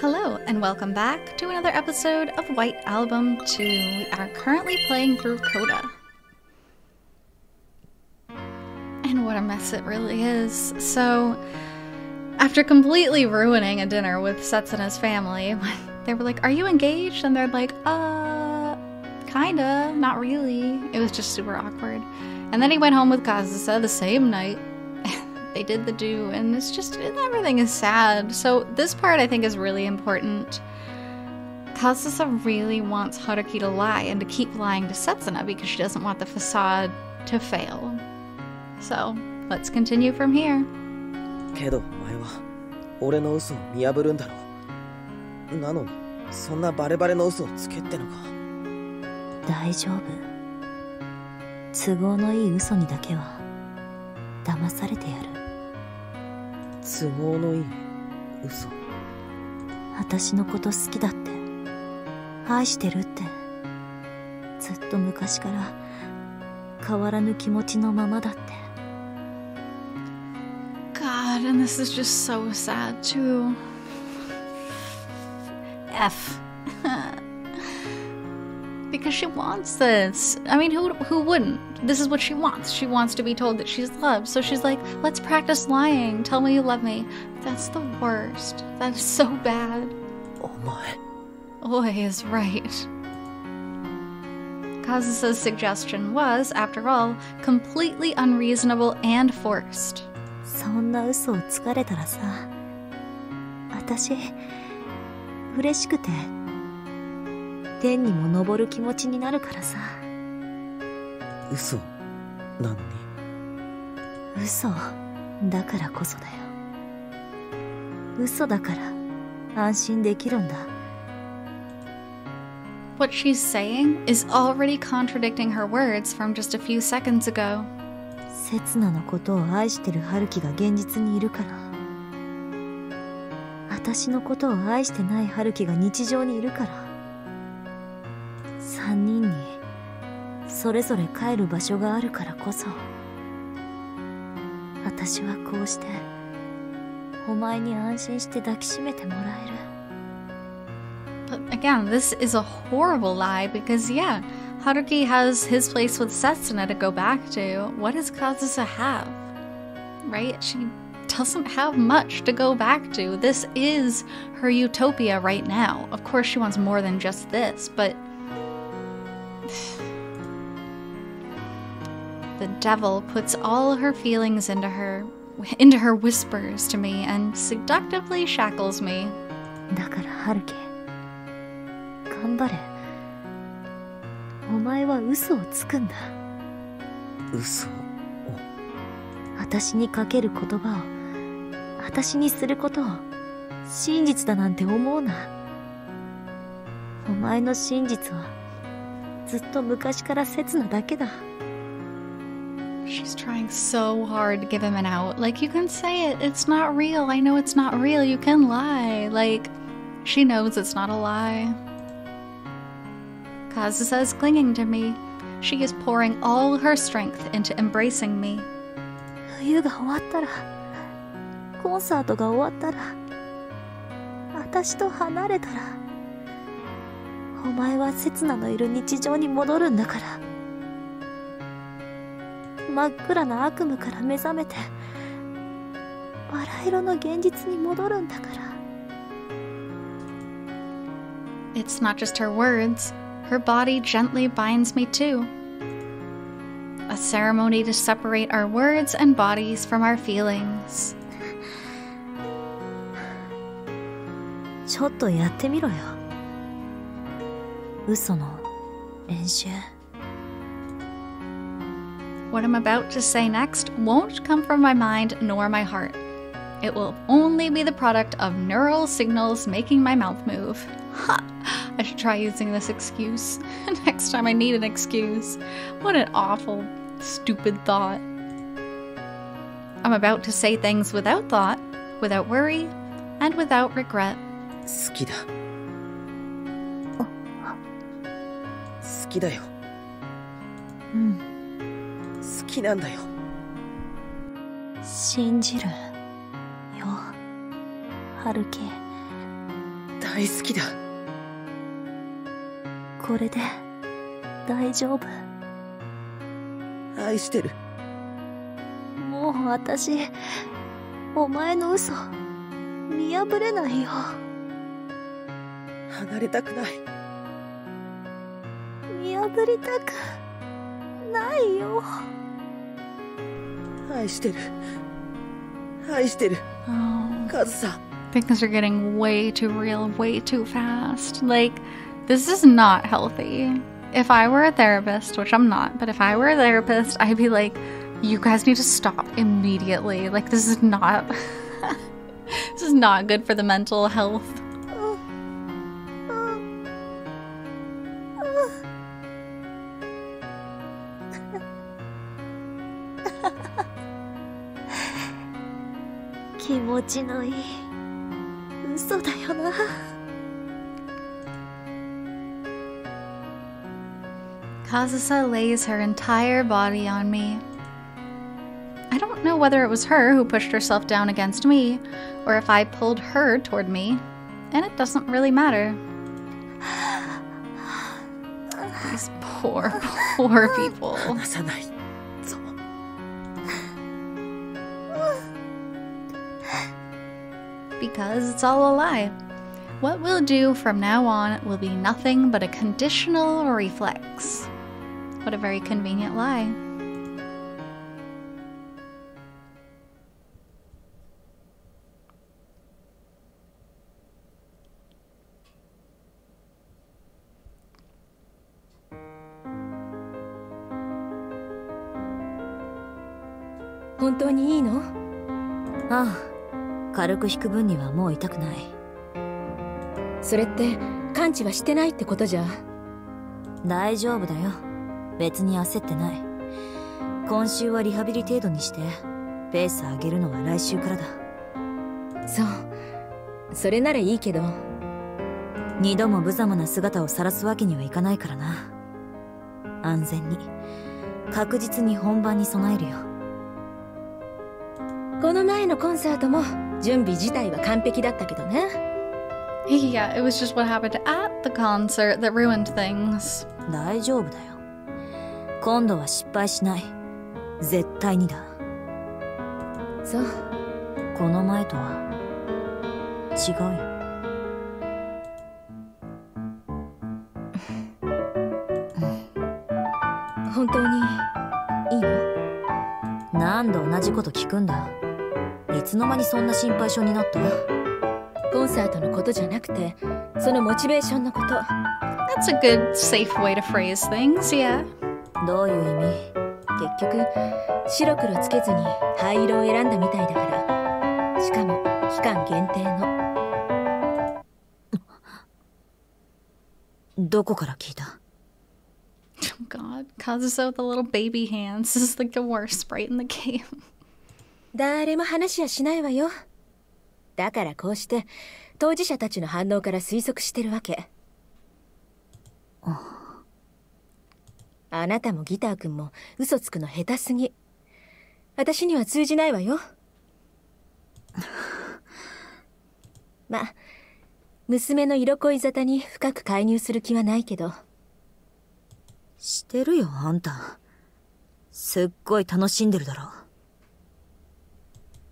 Hello, and welcome back to another episode of White Album 2. We are currently playing through Coda. And what a mess it really is. So, after completely ruining a dinner with Setsuna's family, they were like, Are you engaged? And they're like, Uh, kinda, not really. It was just super awkward. And then he went home with Kazusa the same night they did the do, and it's just everything is sad. So this part I think is really important. Kazusa really wants Haruki to lie and to keep lying to Setsuna because she doesn't want the facade to fail. So let's continue from here. けどお前は俺の嘘を見破るんだろうなのにそんなバレバレの嘘をつけってのか大丈夫都合のいい嘘にだけは騙されてやる 都合のいい嘘。私のこと好きだって。愛してるって。ずっと昔から。変わらぬ気持ちのままだって。God, and this is just so sad too. F. because she wants this. I mean, who who wouldn't? This is what she wants. She wants to be told that she's loved. So she's like, "Let's practice lying. Tell me you love me." That's the worst. That is so bad. お前 Oi is right. Kazusa's suggestion was, after all, completely unreasonable and forced. そんな嘘をつかれたらさ私嬉しくて 天にも昇る気持ちになるからさ。嘘なのに。嘘だからこそだよ。嘘だから安心できるんだ。What she's saying is already contradicting her words from just a few seconds ago. 刹那のことを愛してる春樹が現実にいるから。私のことを愛してない春樹が日常にいるからそれぞれ帰る場所があるからこそ私はこうしてお前に安心して抱きしめてもらえる But again, this is a horrible lie because, yeah, Haruki has his place with Setsuna to go back to. What does Kazusa have? Right? She doesn't have much to go back to. This is her utopia right now. Of course, she wants more than just this, but. The devil puts all her feelings into her into her whispers to me and seductively shackles me. だから春樹頑張れお前は嘘をつくんだ嘘を私にかける言葉を私にすることを真実だなんて思うなお前の真実はずっと昔から刹那だけだ She's trying so hard to give him an out. Like, you can say it. It's not real. I know it's not real. You can lie. Like, she knows it's not a lie. Kazusa is clinging to me. She is pouring all her strength into embracing me. 冬が終わったらコンサートが終わったら私と離れたらお前は刹那のいる日常に戻るんだから 真っ暗な悪夢から目覚めてバラ色の現実に戻るんだから It's not just her words, her body gently binds me too. A ceremony to separate our words and bodies from our feelings. ちょっとやってみろよ嘘の練習 What I'm about to say next won't come from my mind nor my heart. It will only be the product of neural signals making my mouth move. Ha! I should try using this excuse next time I need an excuse. What an awful, stupid thought. I'm about to say things without thought, without worry, and without regret. 好きだ好きだようん好 きなんだよ。信じるよ。春樹大好きだ。これで大丈夫。愛してる。もう私お前の嘘見破れないよ。離れたくない。見破りたくないよ愛してる愛してる Oh. カズさん Things are getting way too real, way too fast. Like, this is not healthy. If I were a therapist, which I'm not, but if I were a therapist, I'd be like, you guys need to stop immediately. Like, this is not. this is not good for the mental health. ちのいい嘘だよな Kazusa lays her entire body on me. I don't know whether it was her who pushed herself down against me, or if I pulled her toward me, and it doesn't really matter. These poor, poor people. because it's all a lie. What we'll do from now on will be nothing but a conditional reflex. What a very convenient lie. Really? 軽く引く分にはもう痛くない。それって完治はしてないってことじゃ。大丈夫だよ。別に焦ってない。今週はリハビリ程度にしてペース上げるのは来週からだ。そう。それならいいけど。二度も無様な姿を晒すわけにはいかないからな。安全に。確実に本番に備えるよ。この前のコンサートも準備自体は完璧だったけどね。Yeah, it was just what happened at the concert that ruined things. 大丈夫だよ。今度は失敗しない。絶対にだ。そう。この前とは。違うよ。本当にいいの？何度同じこと聞くんだいつの間にそんな心配性になったコンサートのことじゃなくてそのモチベーションのこと That's a good, safe way to phrase things, yeah. どういう意味結局白黒つけずに灰色を選んだみたいだからしかも期間限定のどこから聞いた Oh god, Kazusa with the little baby hands. This is like the worst sprite in the game. 誰も話はしないわよ。だからこうして当事者たちの反応から推測してるわけ。あなたもギター君も嘘つくの下手すぎ。私には通じないわよ。ま娘の色恋沙汰に深く介入する気はないけど。してるよあんた。すっごい楽しんでるだろ。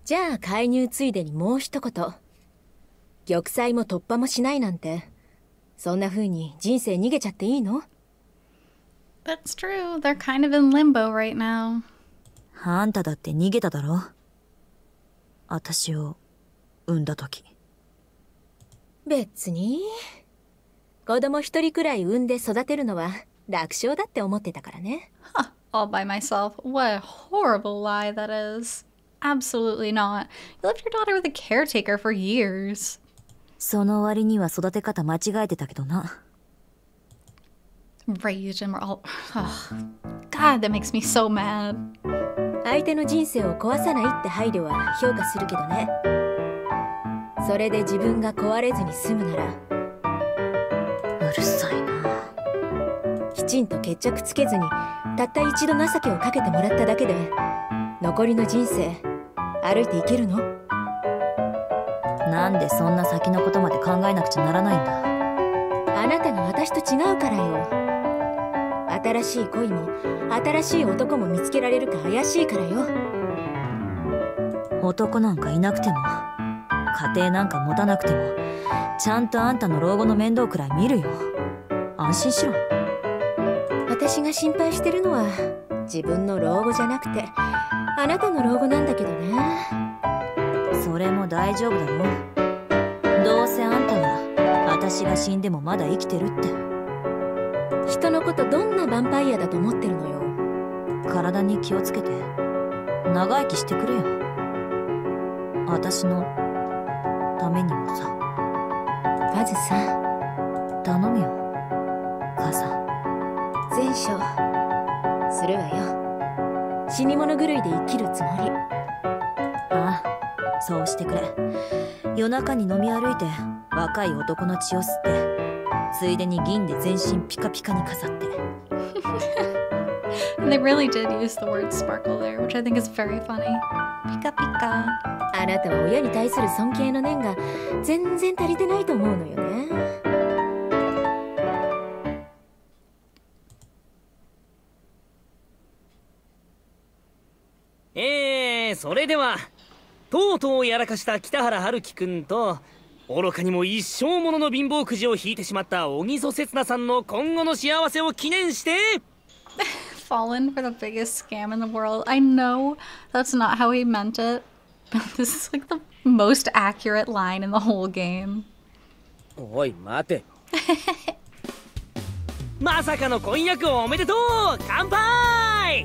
じゃあ介入ついでにもう一言玉砕も突破もしないなんてそんな風に人生逃げちゃっていいの？That's true. They're kind of in limbo right now. あんただって逃げただろ？私を産んだ時別に子供一人くらい産んで育てるのは楽勝だって思ってたからね Huh, all by myself. What a horrible lie that is. Absolutely not. You left your daughter with a caretaker for years. その割には育て方間違えてたけどな Rage and we're all. God, that makes me so mad. 相手の人生を壊さないって配慮は評価するけどねそれで自分が壊れずに済むならうるさいなきちんと決着つけずにたった一度情けをかけてもらっただけでなんでそんな先のことまで考えなくちゃならないんだ？あなたが私と違うからよ。新しい恋も新しい男も見つけられるか怪しいからよ。男なんかいなくても家庭なんか持たなくてもちゃんとあんたの老後の面倒くらい見るよ。安心しろ。私が心配してるのは自分の老後じゃなくてあなたの老後なんだけどね。それも大丈夫だろ。どうせあんたは私が死んでもまだ生きてるって。人のことどんなヴァンパイアだと思ってるのよ。体に気をつけて。長生きしてくれよ。私のためにもさ。まずさ頼むよ。母さん前処するわよ死に物狂いで生きるつもりああそうしてくれ夜中に飲み歩いて若い男の血を吸ってついでに銀で全身ピカピカに飾って And they really did use the word sparkle there, which I think is very funny. Pika pika. あなたは親に対する尊敬の念が全然足りてないと思うのよねそれではとうとうやらかした北原春樹くんと愚かにも一生ものの貧乏くじを引いてしまった小木曽刹那さんの今後の幸せを記念して Fallen for the biggest scam in the world. I know that's not how he meant it, but this is like the most accurate line in the whole game. おい待てまさかの婚約おめでとう乾杯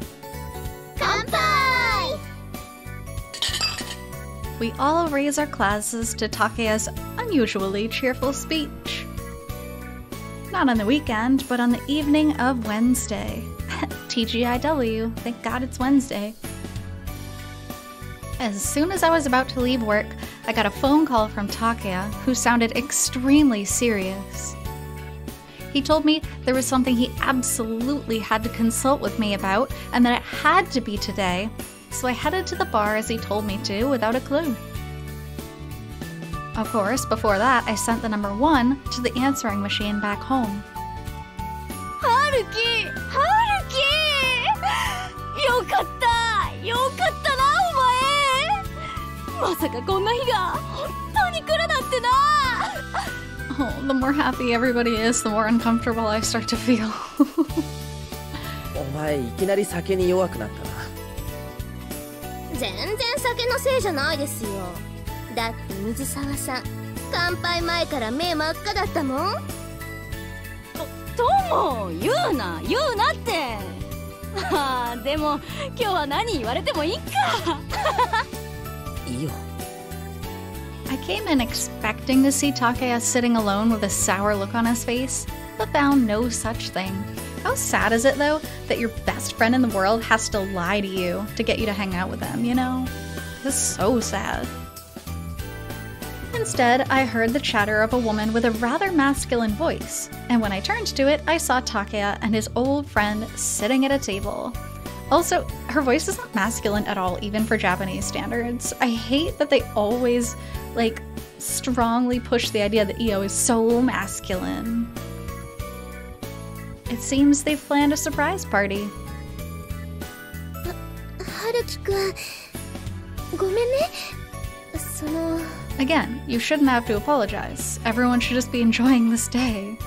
We all raise our glasses to Takeya's unusually cheerful speech. Not on the weekend, but on the evening of Wednesday. TGIW, thank God it's Wednesday. As soon as I was about to leave work, I got a phone call from Takeya, who sounded extremely serious. He told me there was something he absolutely had to consult with me about, and that it had to be today, so I headed to the bar as he told me to without a clue. Of course, before that, I sent the number one to the answering machine back home. 春樹春樹よかったよかったなお前まさかこんな日が本当に来るなんてな Oh, the more happy everybody is, the more uncomfortable I start to feel. お前いきなり酒に弱くなったな 全然酒のせいじゃないですよだって水沢さん乾杯前から目真っ赤だったもんも言うな言うなってあーでも今日は何言われてもいいかいいよ I came in expecting to see Takeya sitting alone with a sour look on his face, but found no such thing. How sad is it, though, that your best friend in the world has to lie to you to get you to hang out with them, you know? It's so sad. Instead, I heard the chatter of a woman with a rather masculine voice, and when I turned to it, I saw Takeya and his old friend sitting at a table. Also, her voice isn't masculine at all, even for Japanese standards. I hate that they always, like, strongly push the idea that EO is so masculine. It seems they've planned a surprise party. Again, you shouldn't have to apologize. Everyone should just be enjoying this day.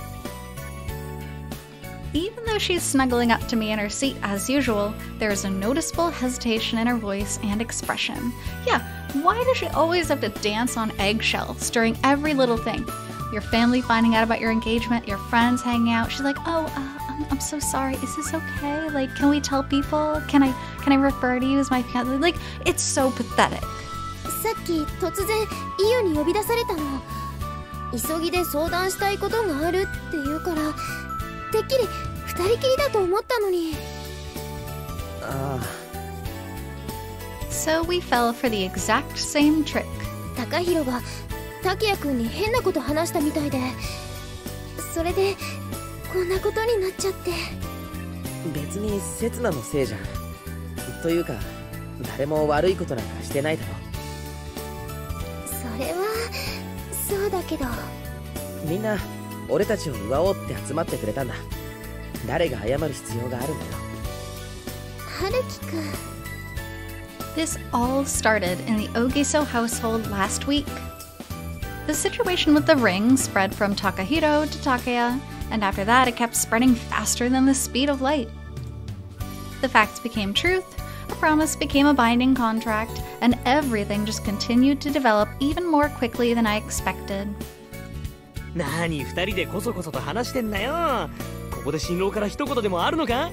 Even though she's snuggling up to me in her seat as usual, there is a noticeable hesitation in her voice and expression. Yeah, why does she always have to dance on eggshells during every little thing? Your family finding out about your engagement, your friends hanging out. She's like, "Oh, uh, I'm, I'm so sorry. Is this okay? Like, can we tell people? Can I can I refer to you as my fiance?" Like, it's so pathetic. さっき突然イオに呼び出されたの急ぎで相談したいことがあるって言うからてっきり二人きりだと思ったのにあ So we fell for the exact same trick. 高弘が 竹谷くんに変なこと話したみたいでそれでこんなことになっちゃって。あ別に刹那のせいじゃん。というか誰も悪いことなんかしてないだろそれはそうだけど。みんな俺たちを祝おうって集まってくれたんだ。誰が謝る必要があるんだよ。春樹くん。This all started in the Ogiso household last week. The situation with the ring spread from Takahiro to Takaya, and after that, it kept spreading faster than the speed of light. The facts became truth, a promise became a binding contract, and everything just continued to develop even more quickly than I expected. 何二人でこそこそと話してんだよここで新郎から一言でもあるのか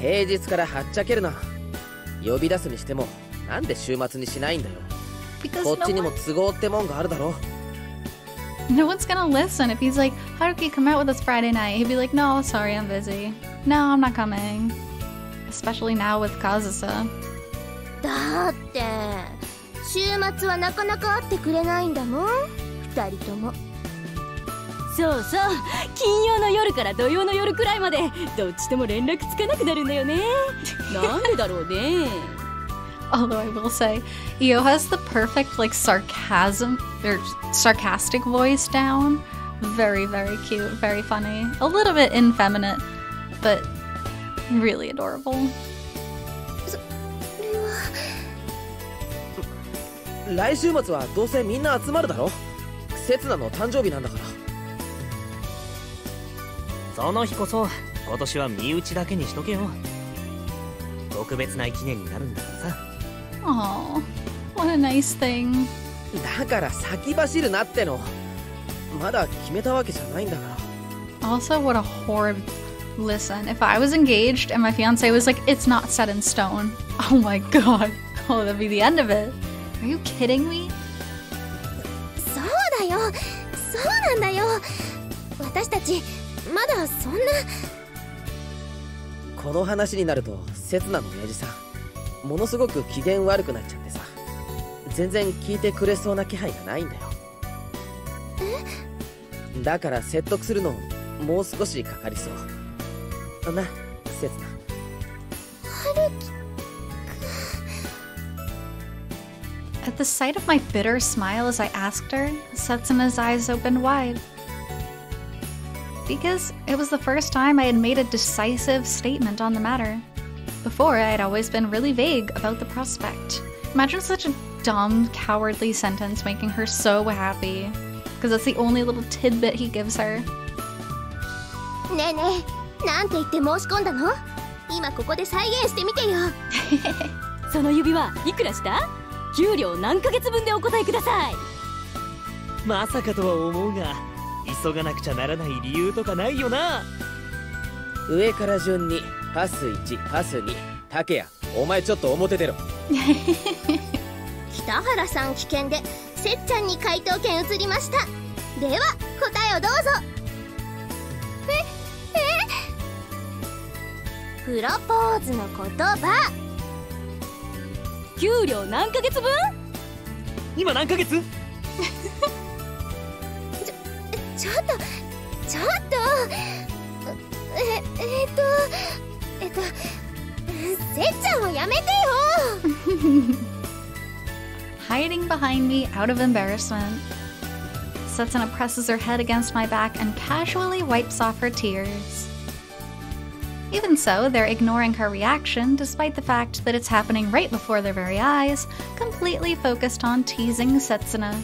平日からはっちゃけるな呼び出すにしてもなんで週末にしないんだよ Because こっ no ちにも都合ってもんがあるだろ no one's gonna listen if he's like, Haruki, come out with us Friday night. He'd be like, no, sorry, I'm busy. No, I'm not coming. Especially now with Kazusa. だって週末はなかなか会ってくれないんだもん二人ともそうそう金曜の夜から土曜の夜くらいまでどっちとも連絡つかなくなるんだよねなんでだろうね Although I will say, Io has the perfect like sarcasm or sarcastic voice down. Very, very cute, very funny. A little bit effeminate, but really adorable. 来週末はどうせみんな集まるだろ刹那の誕生日なんだからその日こそ今年は身内だけにしとけよ特別な一年になるんだからさ Aw, what a nice thing. だから先走るなってのまだ決めたわけじゃないんだから Also, what a horrid. Listen, if I was engaged and my fiance was like, it's not set in stone. Oh my god. Oh, that'd be the end of it. Are you kidding me? そうだよそうなんだよ私たちまだそんなこの話になると刹那の親父さんものすごく機嫌悪くなっちゃってさ全然聞いてくれそうな気配がないんだよだから説得するのもう少しかかりそうな刹那 At the sight of my bitter smile as I asked her, Setsuna's eyes opened wide. Because it was the first time I had made a decisive statement on the matter. Before, I had always been really vague about the prospect. Imagine such a dumb, cowardly sentence making her so happy. Because that's the only little tidbit he gives her. ねえねえなんて言って申し込んだの今ここで再現してみてよその指輪いくらした給料何ヶ月分でお答えくださいまさかとは思うが急がなくちゃならない理由とかないよな上から順にパス1パス2竹谷お前ちょっと表出ろ。北原さん危険でせっちゃんに回答権移りました。では答えをどうぞ。ええ？プロポーズの言葉。給料何ヶ月分？今何ヶ月？ちょっとちょっと。ええっとえっとせっちゃんをやめてよ hiding behind me out of embarrassment. Setsuna presses her head against my back and casually wipes off her tears. Even so, they're ignoring her reaction despite the fact that it's happening right before their very eyes, completely focused on teasing Setsuna.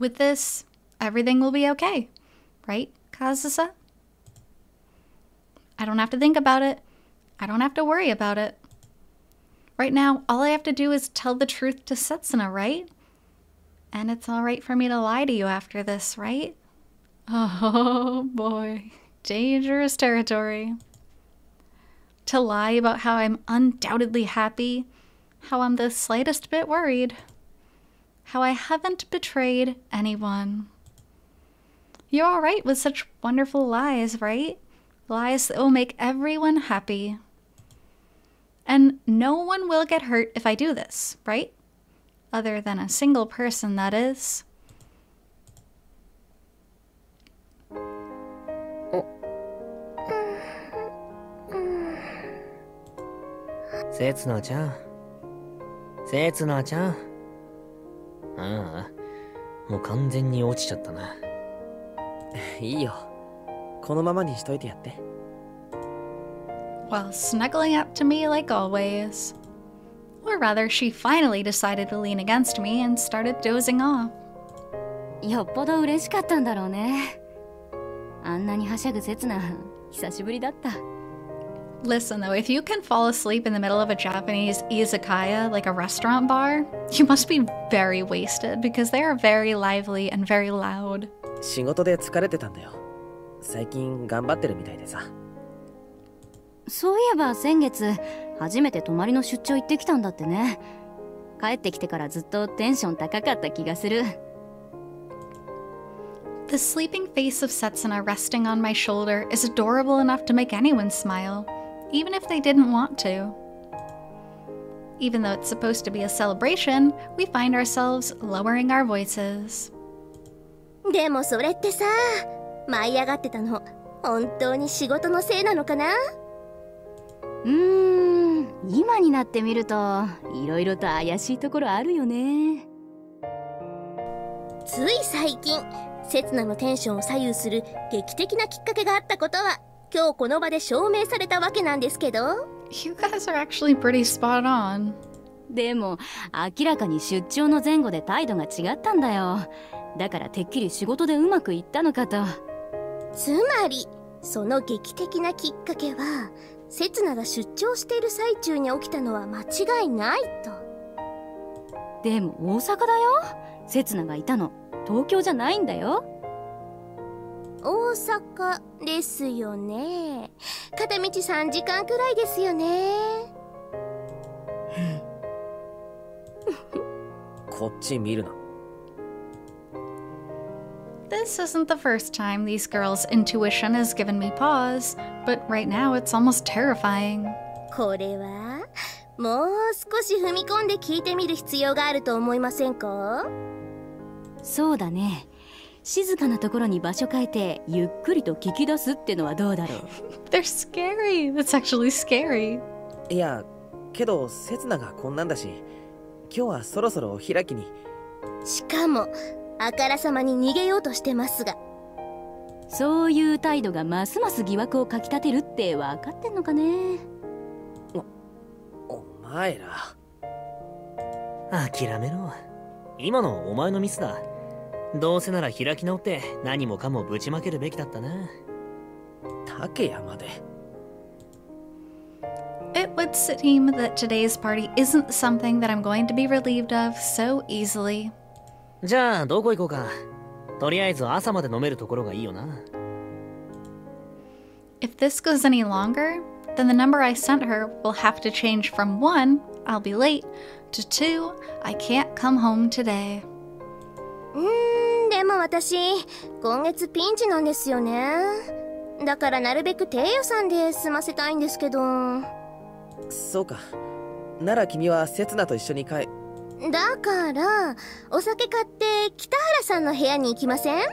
With this, everything will be okay, right, Kazusa? I don't have to think about it. I don't have to worry about it. Right now, all I have to do is tell the truth to Setsuna, right? And it's alright for me to lie to you after this, right? Oh boy, dangerous territory. To lie about how I'm undoubtedly happy, how I'm the slightest bit worried, how I haven't betrayed anyone. You're alright with such wonderful lies, right? Lies that will make everyone happy. And no one will get hurt if I do this, right? Other than a single person, that is. せつなちゃん せつなちゃん。ああ、もう完全に落ちちゃったな。 いいよこのままにしといてやって While snuggling up to me like always. Or rather, she finally decided to lean against me and started dozing off. よっぽど嬉しかったんだろうねあんなにはしゃぐ刹那久しぶりだった Listen though, if you can fall asleep in the middle of a Japanese izakaya, like a restaurant bar, you must be very wasted because they are very lively and very loud. 仕事で疲れてたんだよ最近頑張ってるみたいでさそういえば先月初めて泊まりの出張行ってきたんだってね帰ってきてからずっとテンション高かった気がする The sleeping face of Setsuna resting on my shoulder is adorable enough to make anyone smile, Even if they didn't want to. Even though it's supposed to be a celebration, we find ourselves lowering our voices. でもそれってさ舞い上がってたの本当に仕事のせいなのかなうーん今になってみるといろいろと怪しいところあるよねつい最近刹那のテンションを左右する劇的なきっかけがあったことは今日この場で証明されたわけなんですけど。You guys are actually pretty spot on. でも明らかに出張の前後で態度が違ったんだよ。だからてっきり仕事でうまくいったのかと。つまりその劇的なきっかけは刹那が出張している最中に起きたのは間違いないと。でも大阪だよ。刹那がいたの。東京じゃないんだよ大阪ですよね片道3時間くらいですよねこっち見るな This isn't the first time these girls' intuition has given me pause, but right now it's almost terrifying. これはもう少し踏み込んで聞いてみる必要があると思いませんかそうだね静かなところに場所変えてゆっくりと聞き出すってのはどうだろう？They're scary. That's actually scary. いやけど刹那がこんなんだし今日はそろそろお開きにしかもあからさまに逃げようとしてますがそういう態度がますます疑惑をかき立てるって分かってんのかね？お前ら諦めろ。今のお前のミスだ。どうせなら開き直って何もかもぶちまけるべきだったな。竹谷まで It would seem that today's party isn't something that I'm going to be relieved of so easily. じゃあどこ行こうか。とりあえず朝まで飲めるところがいいよな。If this goes any longer, then the number I sent her will have to change from 1, I'll be late, to 2, I can't come home today. うーんでも私今月ピンチなんですよね。だからなるべく低予算で済ませたいんですけど。そうか。なら君は刹那と一緒に帰。だからお酒買って北原さんの部屋に行きません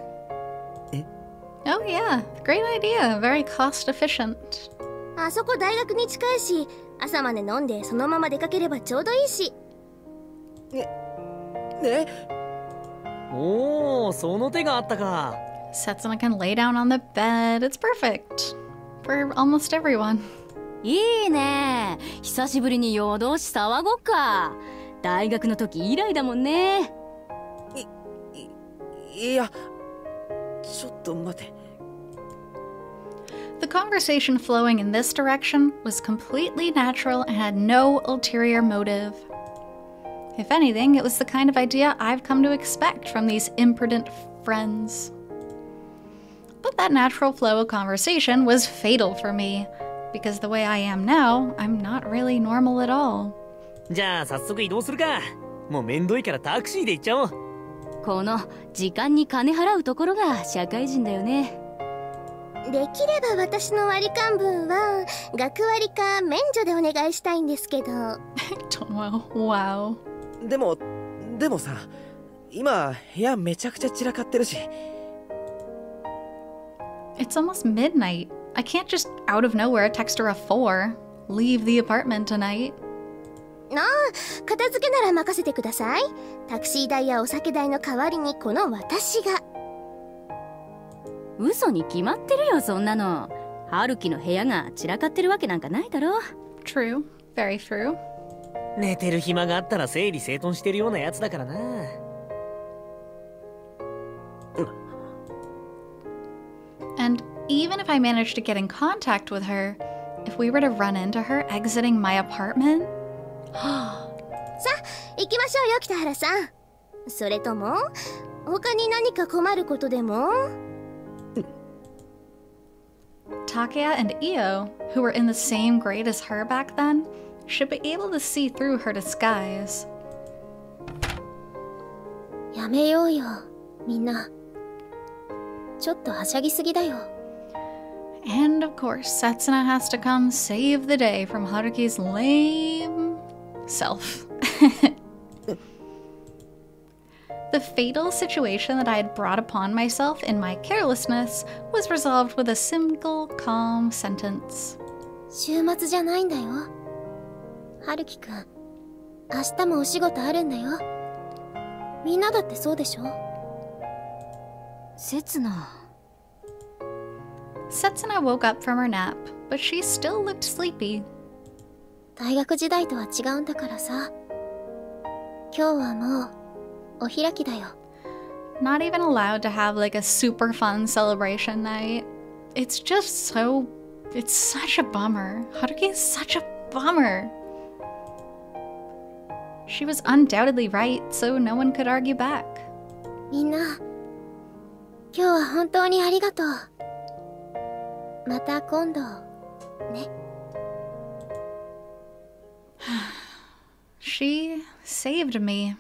？Oh, yeah, great idea. Very cost efficient. あそこ大学に近いし朝まで飲んでそのまま出かければちょうどいいし。ね？おお、その手があったか。Setsuna can lay down on the bed. It's perfect for almost everyone. いいね久しぶりに夜通し騒ごっか大学の時以来だもんねいやちょっと待て The conversation flowing in this direction was completely natural and had no ulterior motive. If anything, it was the kind of idea I've come to expect from these imprudent friends. But that natural flow of conversation was fatal for me, because the way I am now, I'm not really normal at all. じゃあ早速移動するか。もうめんどいからタクシーで行っちゃおう。この時間に金払うところが社会人だよねできれば私の割り勘分は学割か免除でお願いしたいんですけど Wow. でもでもさ今部屋めちゃくちゃ散らかってるし It's almost midnight. I can't just out of nowhere text her a 4. Leave the apartment tonight. ああ片付けなら任せてくださいタクシー代やお酒代の代わりにこの私が嘘に決まってるよそんなの春樹の部屋が散らかってるわけなんかないだろ True. Very true. 寝てる暇があったら整理整頓してるようなやつだからな And even if I managed to get in contact with her, if we were to run into her exiting my apartment, 行きましょうよ北原さんそれとも他に何か困ることでも Takeya and Io, who were in the same grade as her back then, should be able to see through her disguise. やめようよみんなちょっとはしゃぎすぎだよ And of course, Setsuna has to come save the day from Haruki's lame self. the fatal situation that I had brought upon myself in my carelessness was resolved with a simple, calm sentence. 週末じゃないんだよ 春樹くん明日もお仕事あるんだよみんなだってそうでしょ刹那 Setsuna woke up from her nap, but she still looked sleepy. 大学時代とは違うんだからさ今日はもうお開きだよ Not even allowed to have like a super fun celebration night. It's just so. It's such a bummer. Haruki is such a bummer. She was undoubtedly right, so no one could argue back. みんな今日は本当にありがとうまた今度ね She saved me.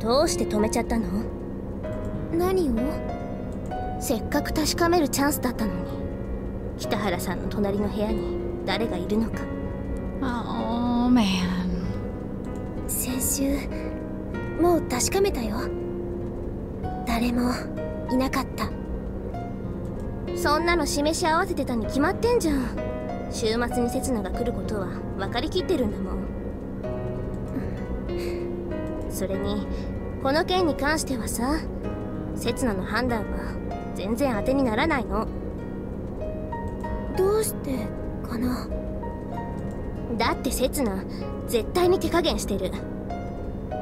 どうして止めちゃったの何を せっかく確かめるチャンスだったのに。北原さんの隣の部屋に誰がいるのか。Oh man. 先週もう確かめたよ。誰もいなかった。そんなの示し合わせてたに決まってんじゃん。週末に刹那が来ることは分かりきってるんだもん。それにこの件に関してはさ刹那の判断は全然当てにならないの。どうしてかな？だって刹那絶対に手加減してる。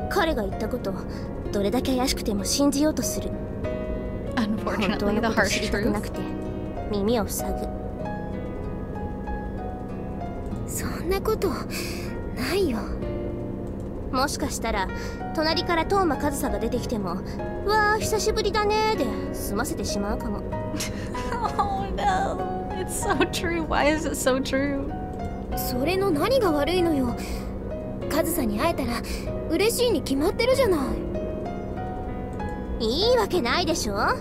彼が言ったことどれだけ怪しくても信じようとする。本当のこと知りたくな.くて耳を塞ぐ。そんなことないよもしかしたら隣から東間和沙が出てきても「わあ久しぶりだね」で済ませてしまうかも Oh no. It's so true. Why is it so true? それの何が悪いのよ和沙に会えたら嬉しいに決まってるじゃないいいわけないでしょあ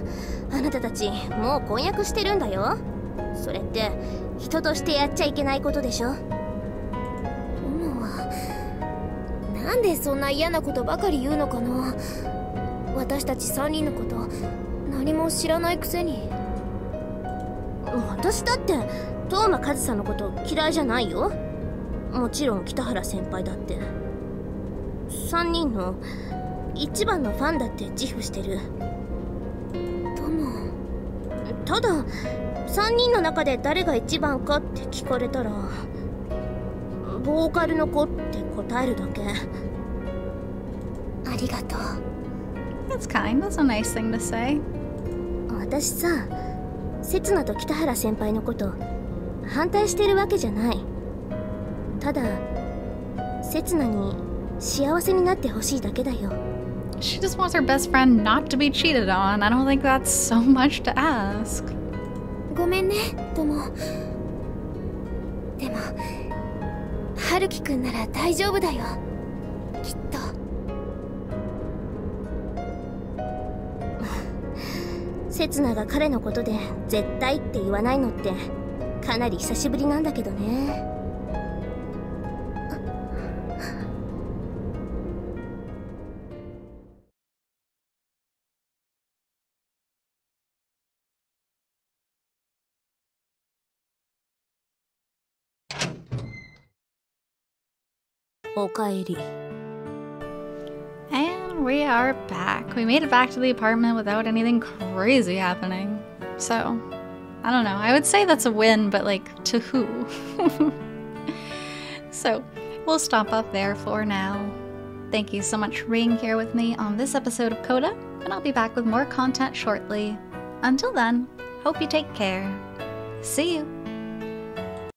なたたちもう婚約してるんだよそれって人としてやっちゃいけないことでしょなんでそんな嫌なことばかり言うのかな。私たち3人のこと何も知らないくせに。私だって東間和沙のこと嫌いじゃないよ。もちろん北原先輩だって。3人の一番のファンだって自負してる。友？ただ3人の中で誰が一番かって聞かれたらボーカルの子って答えるだけ ありがとう That's kind. That's a nice thing to say. 私さ刹那と北原先輩のこと反対してるわけじゃないただ刹那に幸せになってほしいだけだよ She just wants her best friend not to be cheated on. I don't think that's so much to ask. ごめんね友でも春樹くんなら大丈夫だよ きっとせつなが彼のことで「絶対」って言わないのってかなり久しぶりなんだけどねおかえり。We are back. We made it back to the apartment without anything crazy happening. So, I don't know. I would say that's a win, but like, to who? so, we'll stop off there for now. Thank you so much for being here with me on this episode of Coda, and I'll be back with more content shortly. Until then, hope you take care. See you!